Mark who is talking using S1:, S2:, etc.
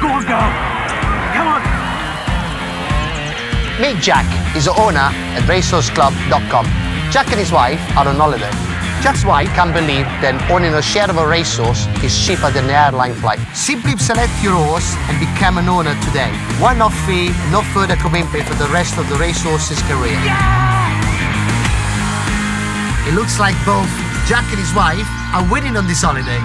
S1: Go. Come on.
S2: Meet Jack. He's the owner at racehorseclub.com. Jack and his wife are on holiday. Jack's wife can't believe that owning a share of a racehorse is cheaper than an airline flight. Simply select your horse and become an owner today. One-off fee, no further commitment for the rest of the racehorse's career. It looks like both Jack and his wife are winning on this holiday.